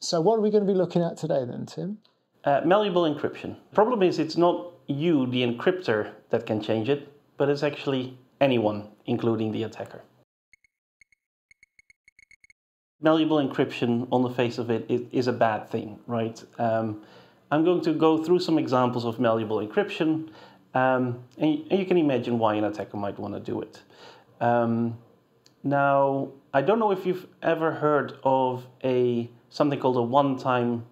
So what are we going to be looking at today then, Tim? Uh, malleable encryption. Problem is, it's not you, the encryptor, that can change it, but it's actually anyone, including the attacker. Malleable encryption, on the face of it, is a bad thing, right? Um, I'm going to go through some examples of malleable encryption, um, and, and, you can imagine why an attacker might want to do it. Um, now, I don't know if you've ever heard of a something called a one-time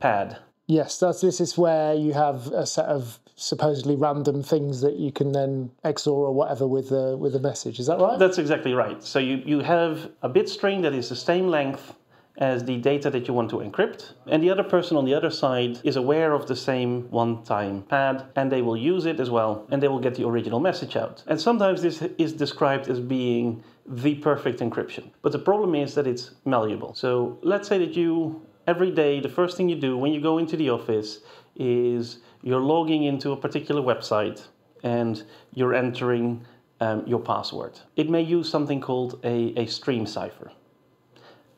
pad. Yes, that's, this is where you have a set of supposedly random things that you can then XOR or whatever with a, with a message. Is that right? That's exactly right. So you, you have a bit string that is the same length as the data that you want to encrypt. And the other person on the other side is aware of the same one-time pad and they will use it as well and they will get the original message out. And sometimes this is described as being the perfect encryption. But the problem is that it's malleable. So let's say that you, every day, the first thing you do when you go into the office is you're logging into a particular website and you're entering um, your password. It may use something called a, a stream cipher.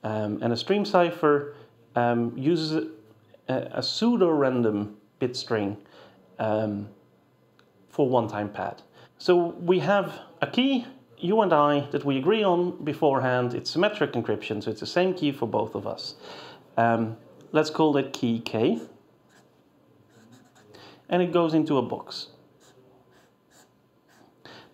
Um, and a stream cipher um, uses a, a pseudo-random bit string um, for one-time pad. So we have a key, you and I, that we agree on beforehand. It's symmetric encryption, so it's the same key for both of us. Um, let's call that key K. And it goes into a box.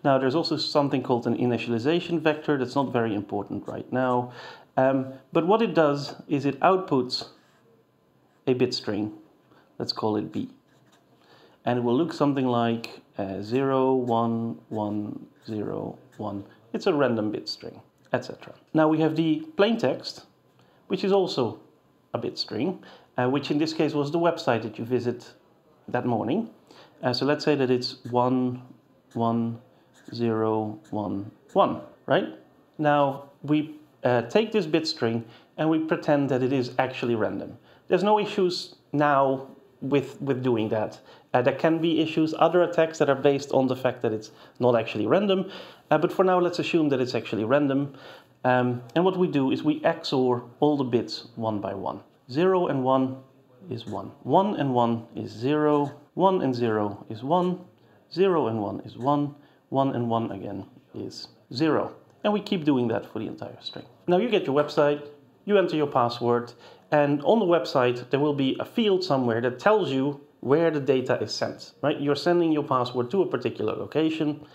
Now there's also something called an initialization vector that's not very important right now. Um, but what it does is it outputs a bit string. Let's call it B. And it will look something like uh, 0, 1, 1, 0, 1. It's a random bit string, etc. Now we have the plain text, which is also a bit string, uh, which in this case was the website that you visit that morning. Uh, so let's say that it's 1, 1, 0, 1, 1, right? Now we uh, take this bit string and we pretend that it is actually random. There's no issues now with, with doing that. Uh, there can be issues, other attacks that are based on the fact that it's not actually random, uh, but for now let's assume that it's actually random. Um, and what we do is we XOR all the bits one by one. 0 and 1 is 1. 1 and 1 is 0. 1 and 0 is 1. 0 and 1 is 1. 1 and 1 again is 0. And we keep doing that for the entire string. Now you get your website, you enter your password, and on the website there will be a field somewhere that tells you where the data is sent, right? You're sending your password to a particular location,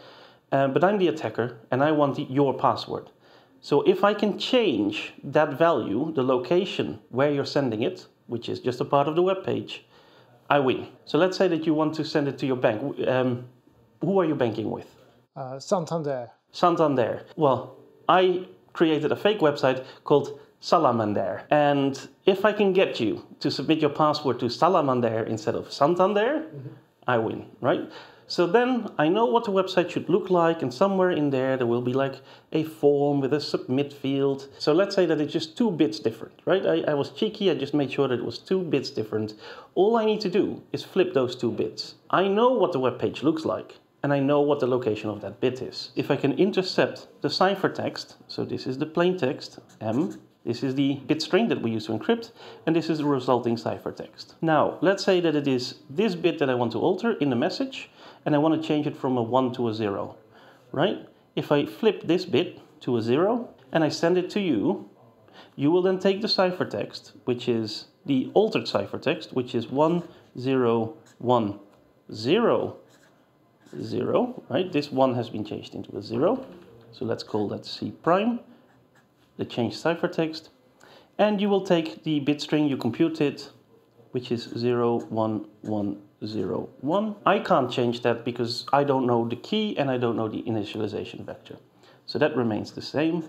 uh, but I'm the attacker and I want the, your password. So if I can change that value, the location where you're sending it, which is just a part of the web page, I win. So let's say that you want to send it to your bank. Um, who are you banking with? Uh, Santander. Santander. Well, I created a fake website called Salamander. And if I can get you to submit your password to Salamander instead of Santander, mm-hmm. I win, right? So then I know what the website should look like, and somewhere in there there will be like a form with a submit field. So let's say that it's just two bits different, right? I, I was cheeky, I just made sure that it was two bits different. All I need to do is flip those two bits. I know what the web page looks like and I know what the location of that bit is. If I can intercept the ciphertext, so this is the plain text, M, this is the bit string that we use to encrypt, and this is the resulting ciphertext. Now, let's say that it is this bit that I want to alter in the message, and I want to change it from a 1 to a 0, right? If I flip this bit to a 0, and I send it to you, you will then take the ciphertext, which is the altered ciphertext, which is 1, 0, 1, 0, 0, right? This 1 has been changed into a 0. So let's call that C prime, the change ciphertext. And you will take the bit string you computed, which is 0, 1, 1, 0, 1. I can't change that because I don't know the key and I don't know the initialization vector. So that remains the same.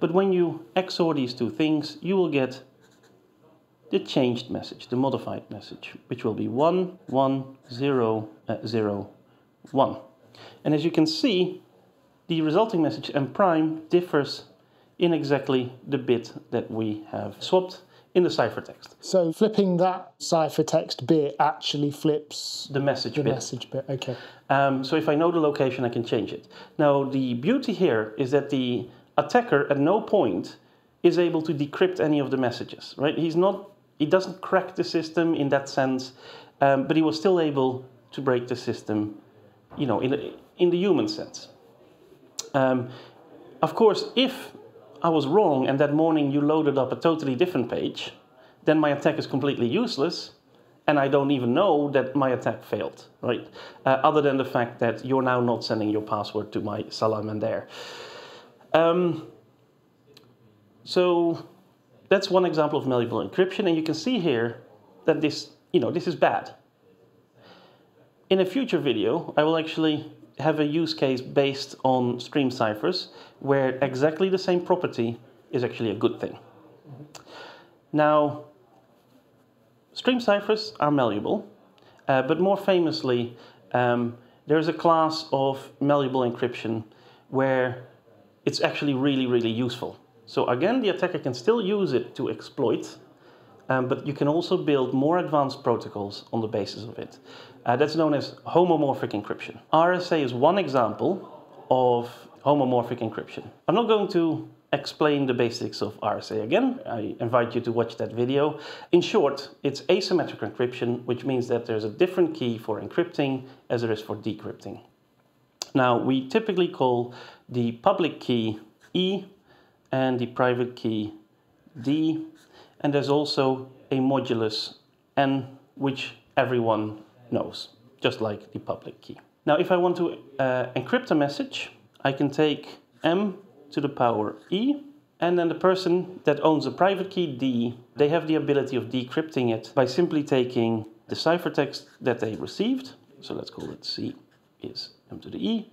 But when you XOR these two things, you will get the changed message, the modified message, which will be 1, 1, 0, uh, 0, 1. And as you can see, the resulting message m prime differs in exactly the bit that we have swapped in the ciphertext. So flipping that ciphertext bit actually flips the message the bit. message bit. Okay. Um, so if I know the location, I can change it. Now the beauty here is that the attacker at no point is able to decrypt any of the messages, right? He's not, he doesn't crack the system in that sense, um, but he was still able to break the system, you know, in, a, in the human sense. Um, of course, if I was wrong and that morning you loaded up a totally different page, then my attack is completely useless and I don't even know that my attack failed, right? Uh, other than the fact that you're now not sending your password to my salamander. Um, so that's one example of malleable encryption, and you can see here that this, you know, this is bad. In a future video, I will actually have a use case based on stream ciphers where exactly the same property is actually a good thing. Now, stream ciphers are malleable, uh, but more famously, um, there's a class of malleable encryption where it's actually really, really useful. So again, the attacker can still use it to exploit, um, but you can also build more advanced protocols on the basis of it. Uh, that's known as homomorphic encryption. RSA is one example of homomorphic encryption. I'm not going to explain the basics of RSA again. I invite you to watch that video. In short, it's asymmetric encryption, which means that there's a different key for encrypting as there is for decrypting. Now, we typically call the public key E and the private key D, and there's also a modulus N, which everyone knows, just like the public key. Now, if I want to uh, encrypt a message, I can take M to the power E, and then the person that owns a private key D, they have the ability of decrypting it by simply taking the ciphertext that they received, so let's call it C is M to the E.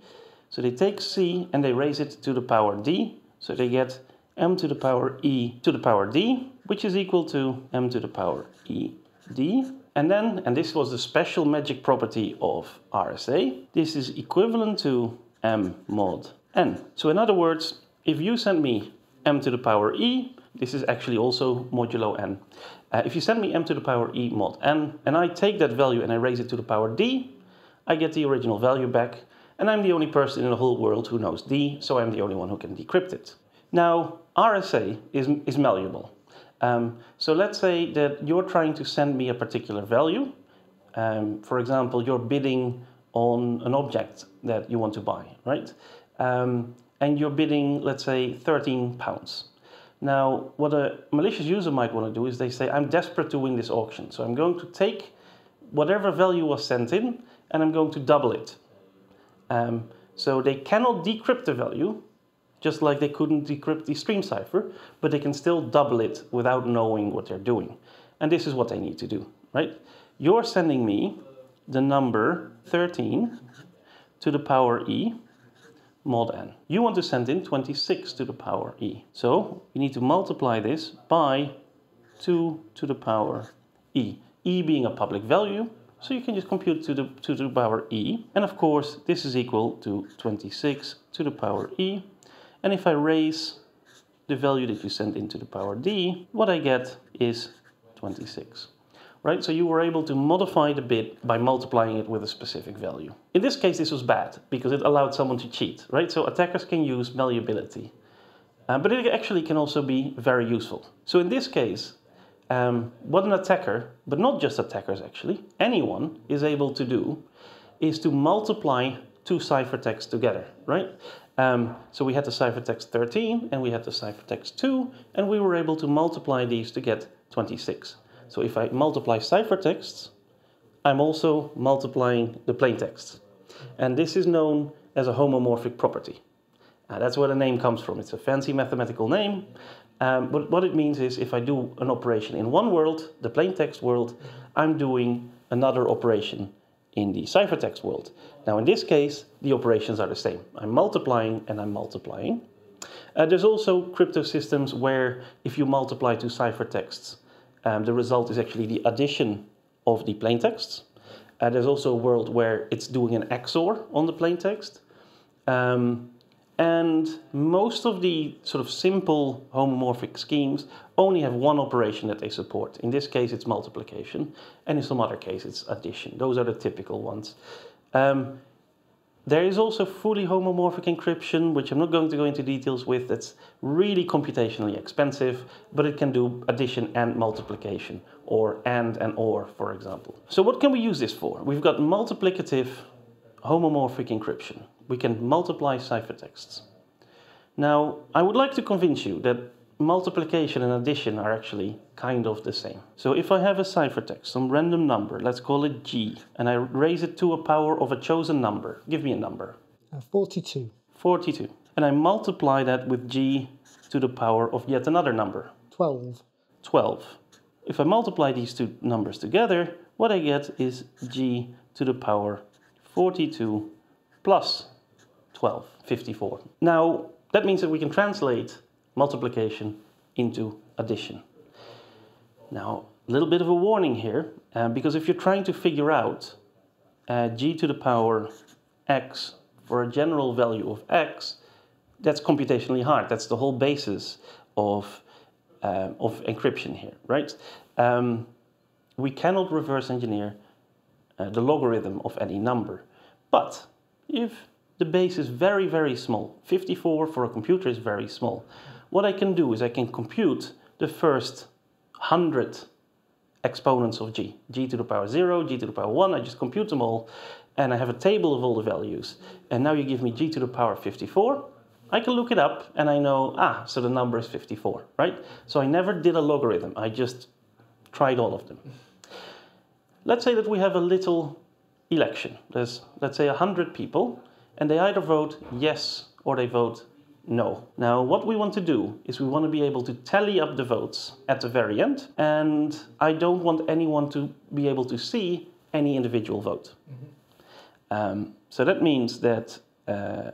So they take C and they raise it to the power D, so they get M to the power E to the power D, which is equal to M to the power E D. And then, and this was the special magic property of RSA, this is equivalent to M mod N. So in other words, if you send me m to the power e, this is actually also modulo n. Uh, if you send me m to the power e mod n, and I take that value and I raise it to the power d, I get the original value back, and I'm the only person in the whole world who knows d, so I'm the only one who can decrypt it. Now, RSA is, is malleable. Um, so let's say that you're trying to send me a particular value. Um, for example, you're bidding on an object that you want to buy, right? Um, and you're bidding, let's say, 13 pounds. Now, what a malicious user might want to do is they say, I'm desperate to win this auction. So I'm going to take whatever value was sent in and I'm going to double it. Um, so they cannot decrypt the value, just like they couldn't decrypt the stream cipher, but they can still double it without knowing what they're doing. And this is what they need to do, right? You're sending me the number 13 to the power e, mod n. You want to send in 26 to the power e. So you need to multiply this by 2 to the power e. e being a public value, so you can just compute to the, to the power e. And of course, this is equal to 26 to the power e. And if I raise the value that you send into the power d, what I get is 26 right? So you were able to modify the bit by multiplying it with a specific value. In this case, this was bad because it allowed someone to cheat, right? So attackers can use malleability, uh, but it actually can also be very useful. So in this case, um, what an attacker, but not just attackers actually, anyone is able to do is to multiply two ciphertexts together, right? Um, so we had the ciphertext 13 and we had the ciphertext 2, and we were able to multiply these to get 26. So if I multiply ciphertexts, I'm also multiplying the plaintext. And this is known as a homomorphic property. Uh, that's where the name comes from. It's a fancy mathematical name. Um, but what it means is if I do an operation in one world, the plaintext world, I'm doing another operation in the ciphertext world. Now in this case, the operations are the same. I'm multiplying and I'm multiplying. Uh, there's also crypto systems where if you multiply two ciphertexts, um, the result is actually the addition of the plaintext. Uh, there's also a world where it's doing an XOR on the plaintext. Um, and most of the sort of simple homomorphic schemes only have one operation that they support. In this case, it's multiplication, and in some other case, it's addition. Those are the typical ones. Um, There is also fully homomorphic encryption, which I'm not going to go into details with. That's really computationally expensive, but it can do addition and multiplication, or and and or, for example. So what can we use this for? We've got multiplicative homomorphic encryption. We can multiply ciphertexts. Now, I would like to convince you that multiplication and addition are actually kind of the same. So if I have a ciphertext, some random number, let's call it g, and I raise it to a power of a chosen number, give me a number. Uh, 42. 42. And I multiply that with g to the power of yet another number. 12. 12. If I multiply these two numbers together, what I get is g to the power 42 plus 12, 54. Now, that means that we can translate multiplication into addition. Now, a little bit of a warning here, uh, because if you're trying to figure out uh, g to the power x for a general value of x, that's computationally hard. That's the whole basis of, uh, of encryption here, right? Um, we cannot reverse engineer uh, the logarithm of any number. But if the base is very, very small, 54 for a computer is very small, what I can do is I can compute the first 100 exponents of g. g to the power 0, g to the power 1, I just compute them all, and I have a table of all the values. And now you give me g to the power 54, I can look it up and I know, ah, so the number is 54, right? So I never did a logarithm, I just tried all of them. Let's say that we have a little election. There's, let's say, 100 people, and they either vote yes or they vote no. Now, what we want to do is we want to be able to tally up the votes at the very end, and I don't want anyone to be able to see any individual vote. Mm-hmm. Um, so that means that uh,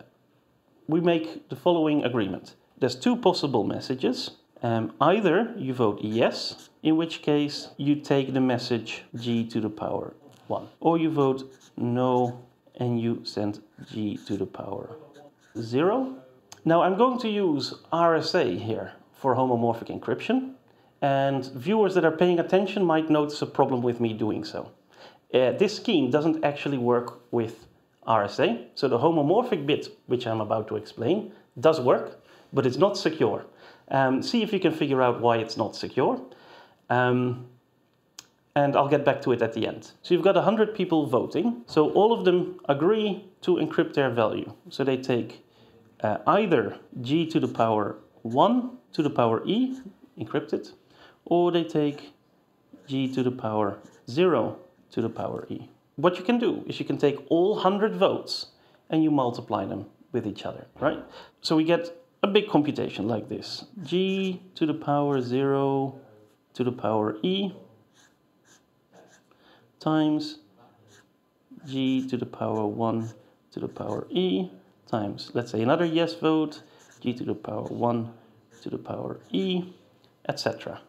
we make the following agreement. There's two possible messages. Um, either you vote yes, in which case you take the message g to the power 1, or you vote no and you send g to the power 0, now I'm going to use RSA here for homomorphic encryption, and viewers that are paying attention might notice a problem with me doing so. Uh, this scheme doesn't actually work with RSA, so the homomorphic bit, which I'm about to explain, does work, but it's not secure. Um, see if you can figure out why it's not secure. Um, and I'll get back to it at the end. So you've got 100 people voting, so all of them agree to encrypt their value. So they take uh, either g to the power 1 to the power e, encrypted, or they take g to the power 0 to the power e. What you can do is you can take all 100 votes and you multiply them with each other, right? So we get a big computation like this. g to the power 0 to the power e times g to the power 1 to the power e times, let's say, another yes vote, g to the power 1 to the power e, etc.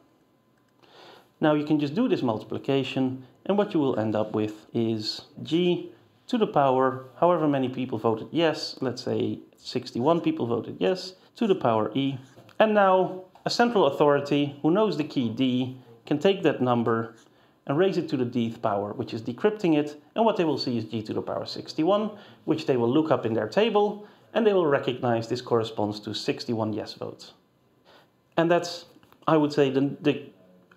Now you can just do this multiplication, and what you will end up with is g to the power, however many people voted yes, let's say 61 people voted yes, to the power e. And now a central authority who knows the key d can take that number and raise it to the dth power, which is decrypting it. And what they will see is g to the power 61, which they will look up in their table, and they will recognize this corresponds to 61 yes votes. And that's, I would say, the, the,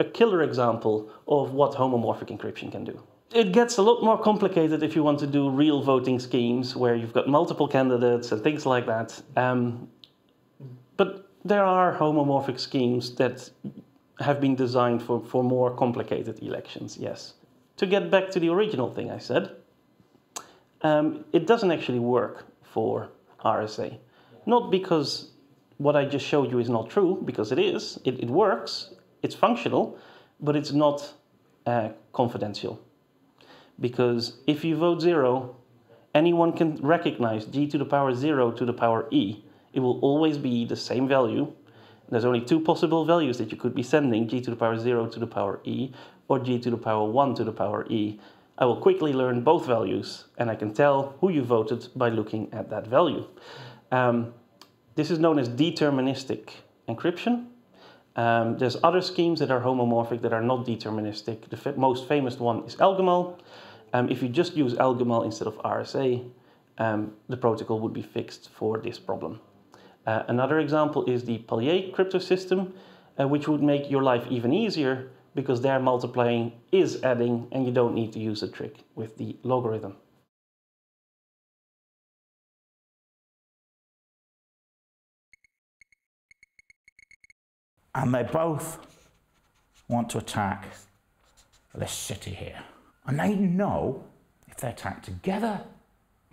a killer example of what homomorphic encryption can do. It gets a lot more complicated if you want to do real voting schemes where you've got multiple candidates and things like that. Um, but there are homomorphic schemes that have been designed for, for more complicated elections, yes. To get back to the original thing I said, um, it doesn't actually work for RSA. Not because what I just showed you is not true, because it is, it, it works, it's functional, but it's not uh, confidential. Because if you vote zero, anyone can recognize g to the power zero to the power e. It will always be the same value there's only two possible values that you could be sending, g to the power 0 to the power e, or g to the power 1 to the power e. I will quickly learn both values, and I can tell who you voted by looking at that value. Um, this is known as deterministic encryption. Um, there's other schemes that are homomorphic that are not deterministic. The most famous one is Elgamal. Um, if you just use Elgamal instead of RSA, um, the protocol would be fixed for this problem. Uh, another example is the Paillier crypto system, uh, which would make your life even easier because their multiplying is adding and you don't need to use a trick with the logarithm. And they both want to attack this city here. And they know if they attack together,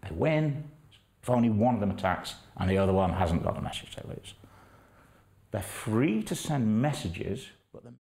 they win. If only one of them attacks and the other one hasn't got a message, they lose. They're free to send messages, but the